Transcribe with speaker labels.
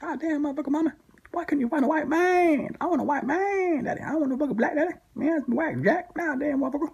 Speaker 1: God damn, motherfucker, mama. Why couldn't you find a white man? I want a white man, daddy. I want a fucking black daddy. Man, it's black jack. God damn, motherfucker.